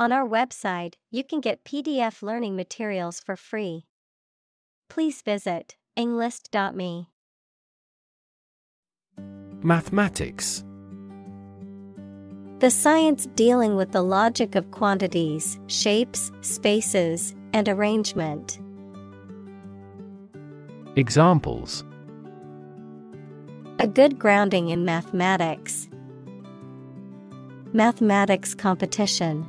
On our website, you can get PDF learning materials for free. Please visit englist.me. Mathematics The science dealing with the logic of quantities, shapes, spaces, and arrangement. Examples A good grounding in mathematics. Mathematics competition.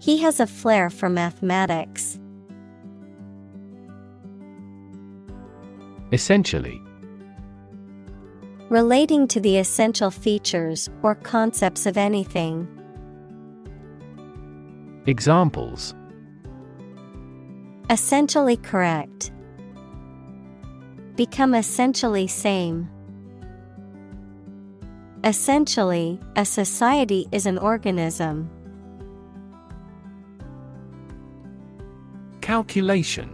He has a flair for mathematics. Essentially Relating to the essential features or concepts of anything. Examples Essentially correct. Become essentially same. Essentially, a society is an organism. Calculation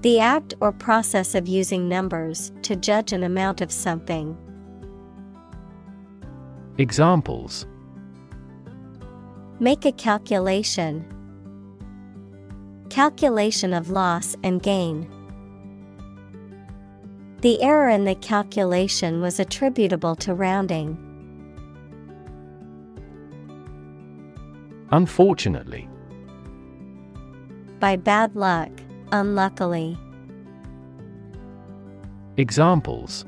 The act or process of using numbers to judge an amount of something. Examples Make a calculation. Calculation of loss and gain. The error in the calculation was attributable to rounding. Unfortunately By bad luck, unluckily. Examples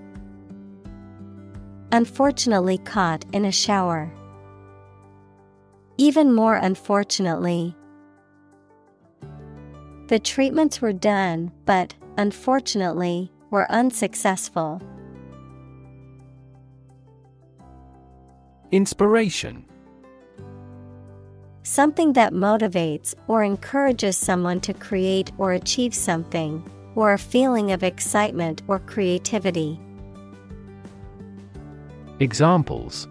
Unfortunately caught in a shower. Even more unfortunately, the treatments were done, but, unfortunately, were unsuccessful. Inspiration Something that motivates or encourages someone to create or achieve something, or a feeling of excitement or creativity. Examples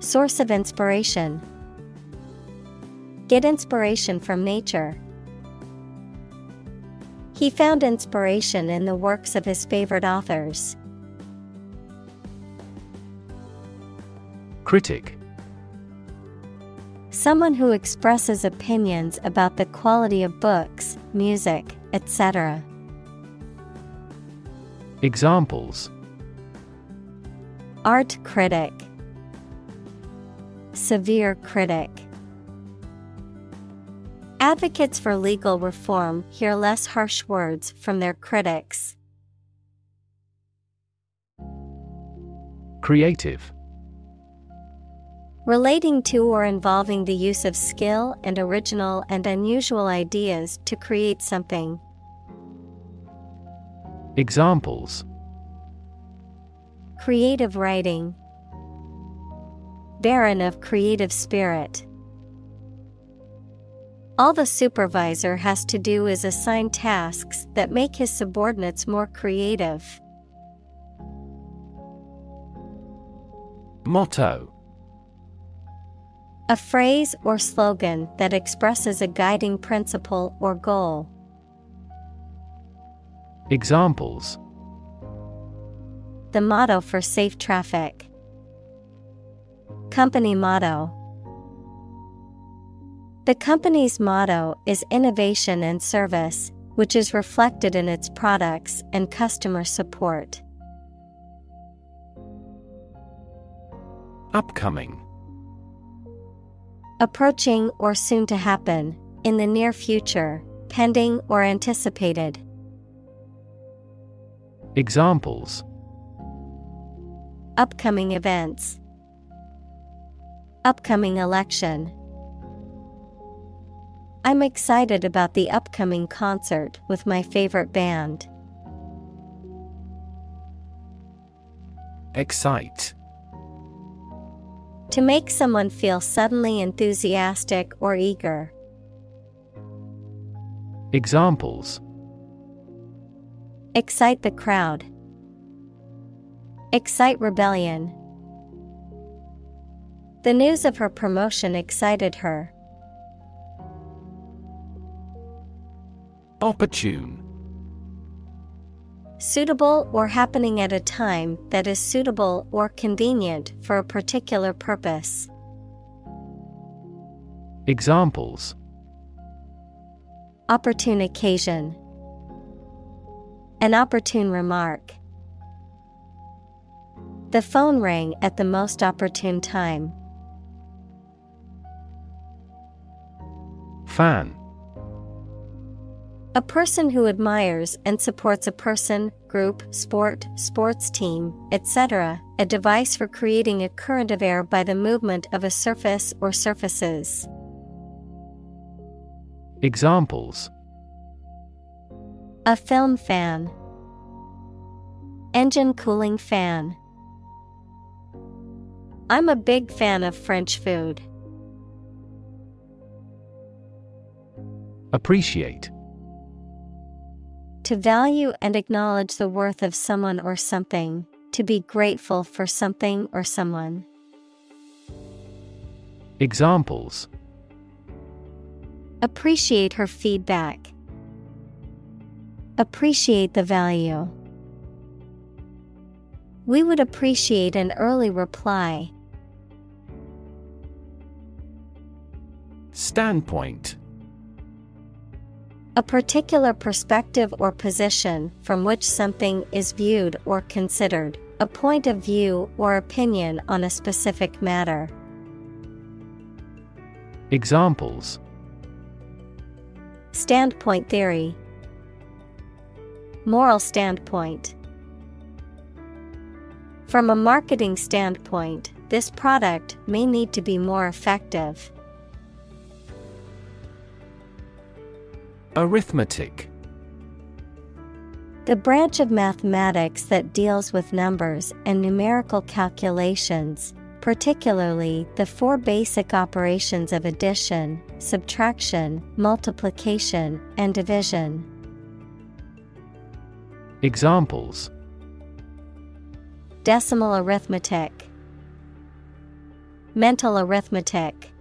Source of inspiration. Get inspiration from nature. He found inspiration in the works of his favorite authors. Critic Someone who expresses opinions about the quality of books, music, etc. Examples Art critic, Severe critic. Advocates for legal reform hear less harsh words from their critics. Creative Relating to or involving the use of skill and original and unusual ideas to create something. Examples Creative writing. Barren of creative spirit. All the supervisor has to do is assign tasks that make his subordinates more creative. Motto A phrase or slogan that expresses a guiding principle or goal. Examples The motto for safe traffic. Company motto. The company's motto is innovation and service, which is reflected in its products and customer support. Upcoming Approaching or soon to happen, in the near future, pending or anticipated. Examples Upcoming events. Upcoming election. I'm excited about the upcoming concert with my favorite band. Excite To make someone feel suddenly enthusiastic or eager. Examples Excite the crowd. Excite rebellion. The news of her promotion excited her. Opportune Suitable or happening at a time that is suitable or convenient for a particular purpose. Examples Opportune occasion. An opportune remark. The phone rang at the most opportune time. Fan A person who admires and supports a person, group, sport, sports team, etc., a device for creating a current of air by the movement of a surface or surfaces. Examples A film fan, Engine cooling fan. I'm a big fan of French food. Appreciate To value and acknowledge the worth of someone or something, to be grateful for something or someone. Examples Appreciate her feedback. Appreciate the value. We would appreciate an early reply. Standpoint A particular perspective or position from which something is viewed or considered, a point of view or opinion on a specific matter. Examples Standpoint theory, Moral standpoint. From a marketing standpoint, this product may need to be more effective. Arithmetic The branch of mathematics that deals with numbers and numerical calculations, particularly the four basic operations of addition, subtraction, multiplication, and division. Examples Decimal arithmetic, Mental arithmetic.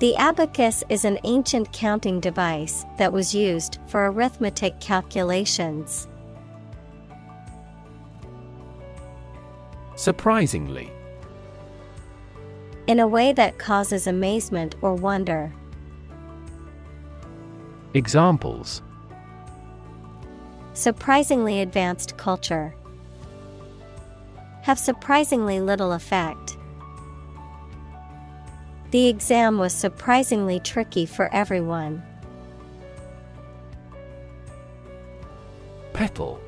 The abacus is an ancient counting device that was used for arithmetic calculations. Surprisingly In a way that causes amazement or wonder. Examples Surprisingly advanced culture. Have surprisingly little effect. The exam was surprisingly tricky for everyone. Petal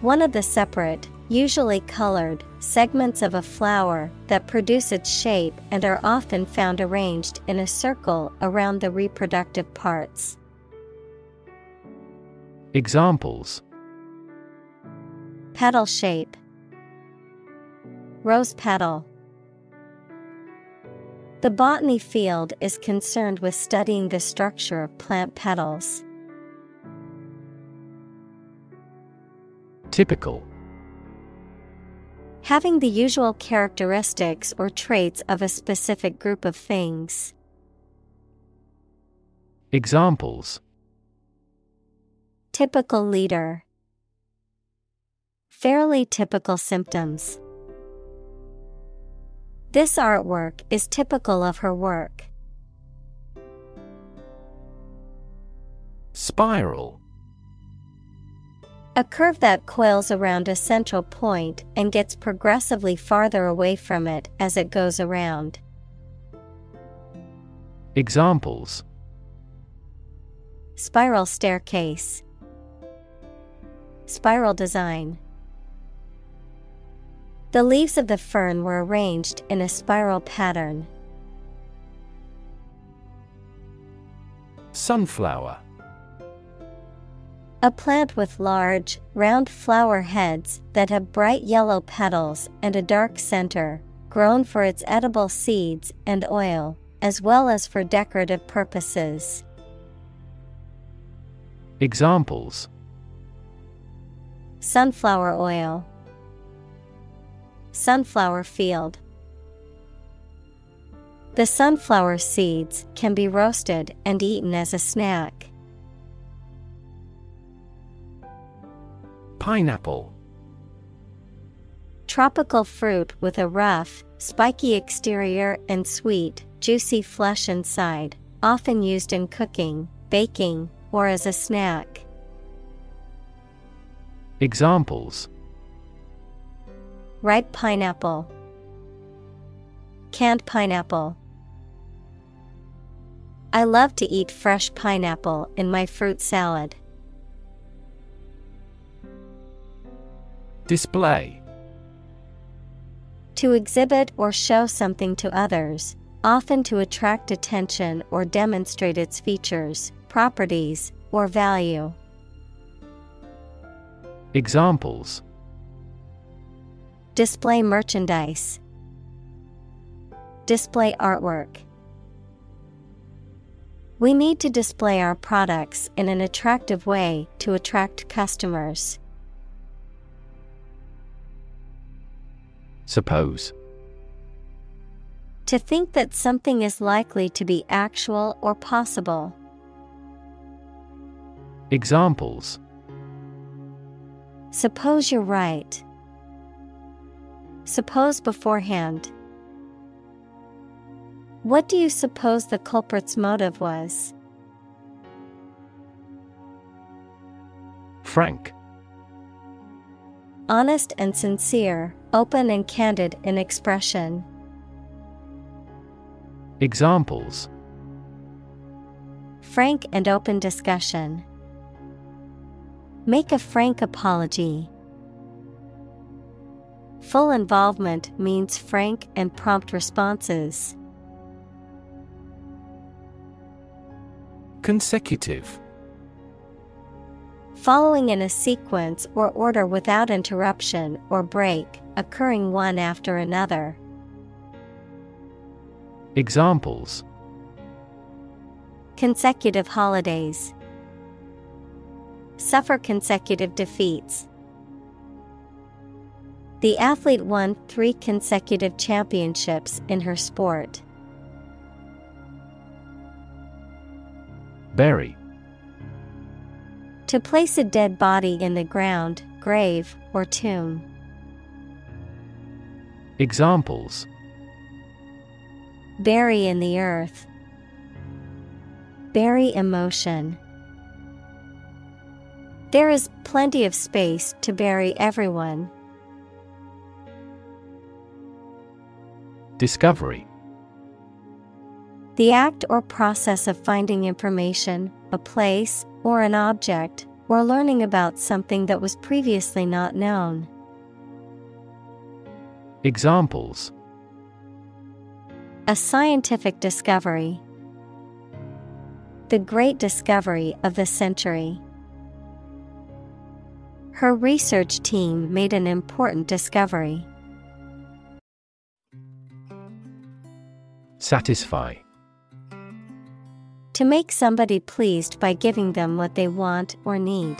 One of the separate, usually colored, segments of a flower that produce its shape and are often found arranged in a circle around the reproductive parts. Examples Petal shape, Rose petal. The botany field is concerned with studying the structure of plant petals. Typical Having the usual characteristics or traits of a specific group of things. Examples Typical leader. Fairly typical symptoms. This artwork is typical of her work. Spiral A curve that coils around a central point and gets progressively farther away from it as it goes around. Examples Spiral staircase. Spiral design. The leaves of the fern were arranged in a spiral pattern. Sunflower A plant with large, round flower heads that have bright yellow petals and a dark center, grown for its edible seeds and oil, as well as for decorative purposes. Examples Sunflower oil. Sunflower field. The sunflower seeds can be roasted and eaten as a snack. Pineapple. Tropical fruit with a rough, spiky exterior and sweet, juicy flesh inside, often used in cooking, baking, or as a snack. Examples Ripe pineapple, canned pineapple. I love to eat fresh pineapple in my fruit salad. Display To exhibit or show something to others, often to attract attention or demonstrate its features, properties, or value. Examples Display merchandise, Display artwork. We need to display our products in an attractive way to attract customers. Suppose To think that something is likely to be actual or possible. Examples Suppose you're right. Suppose beforehand. What do you suppose the culprit's motive was? Frank Honest and sincere, open and candid in expression. Examples Frank and open discussion. Make a frank apology. Full involvement means frank and prompt responses. Consecutive Following in a sequence or order without interruption or break, occurring one after another. Examples Consecutive holidays. Suffer consecutive defeats. The athlete won three consecutive championships in her sport. Bury To place a dead body in the ground, grave, or tomb. Examples Bury in the earth. Bury emotion. There is plenty of space to bury everyone. Discovery The act or process of finding information, a place, or an object, or learning about something that was previously not known. Examples A scientific discovery. The great discovery of the century. Her research team made an important discovery. Satisfy To make somebody pleased by giving them what they want or need.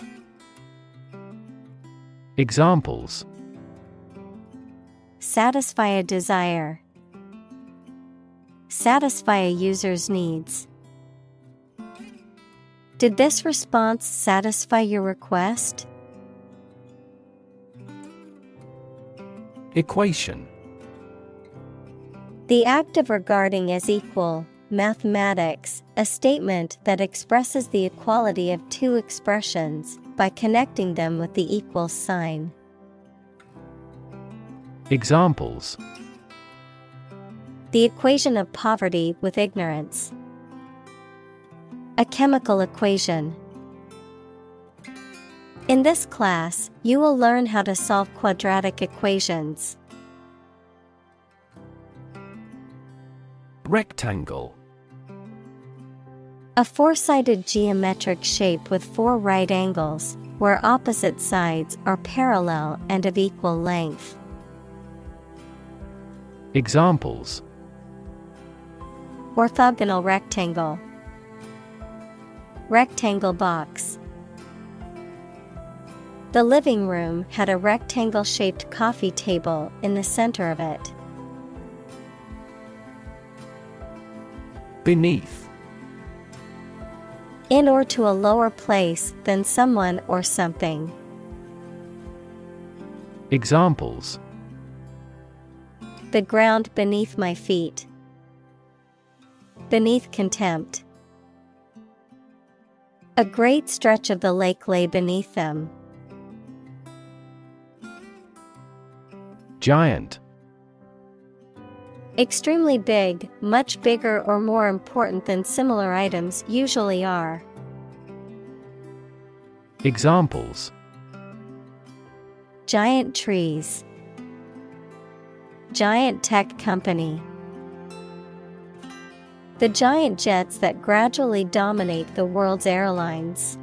Examples Satisfy a desire. Satisfy a user's needs. Did this response satisfy your request? Equation The act of regarding as equal, mathematics, a statement that expresses the equality of two expressions by connecting them with the equal sign. Examples The equation of poverty with ignorance. A chemical equation. In this class, you will learn how to solve quadratic equations. Rectangle A four sided geometric shape with four right angles, where opposite sides are parallel and of equal length. Examples Orthogonal rectangle. Rectangle box. The living room had a rectangle shaped coffee table in the center of it. Beneath In or to a lower place than someone or something. Examples The ground beneath my feet. Beneath contempt. A great stretch of the lake lay beneath them. Giant Extremely big, much bigger or more important than similar items usually are. Examples Giant trees. Giant tech company. The giant jets that gradually dominate the world's airlines.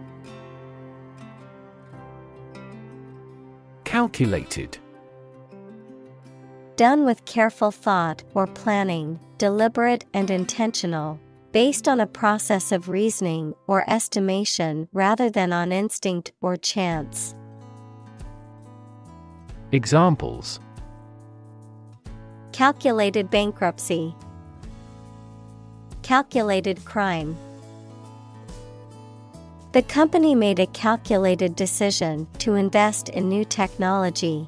Calculated Done with careful thought or planning, deliberate and intentional, based on a process of reasoning or estimation rather than on instinct or chance. Examples Calculated bankruptcy, Calculated crime. The company made a calculated decision to invest in new technology.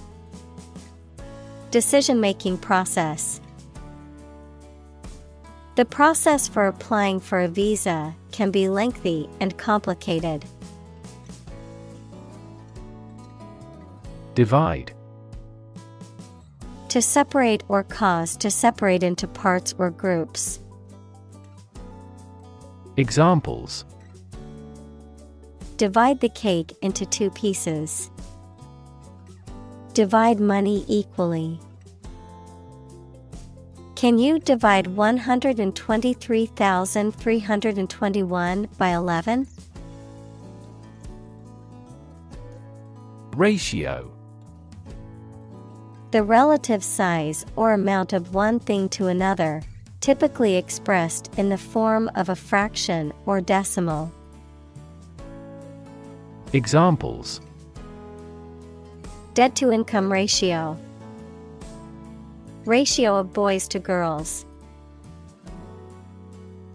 Decision making process. The process for applying for a visa can be lengthy and complicated. Divide To separate or cause to separate into parts or groups. Examples Divide the cake into two pieces. Divide money equally. Can you divide 123,321 by 11? Ratio The relative size or amount of one thing to another, typically expressed in the form of a fraction or decimal. Examples Debt to income ratio. Ratio of boys to girls.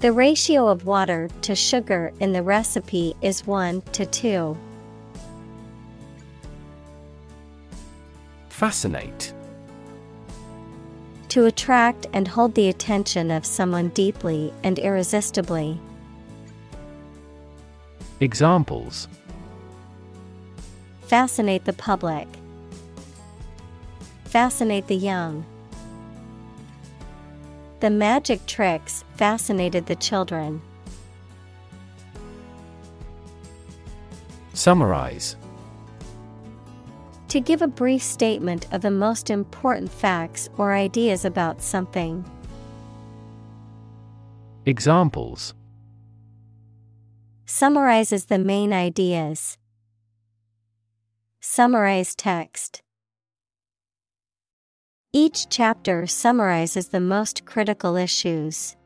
The ratio of water to sugar in the recipe is 1 to 2. Fascinate To attract and hold the attention of someone deeply and irresistibly. Examples Fascinate the public. Fascinate the young. The magic tricks fascinated the children. Summarize To give a brief statement of the most important facts or ideas about something. Examples Summarizes the main ideas. Summarize text. Each chapter summarizes the most critical issues.